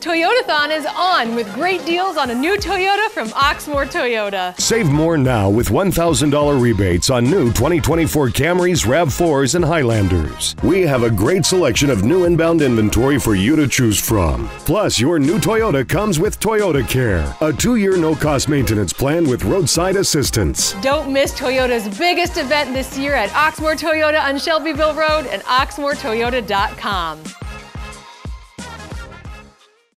Toyotathon is on with great deals on a new Toyota from Oxmoor Toyota. Save more now with $1,000 rebates on new 2024 Camrys, RAV4s, and Highlanders. We have a great selection of new inbound inventory for you to choose from. Plus, your new Toyota comes with ToyotaCare, a two year no cost maintenance plan with roadside assistance. Don't miss Toyota's biggest event this year at Oxmoor Toyota on Shelbyville Road and oxmoortoyota.com.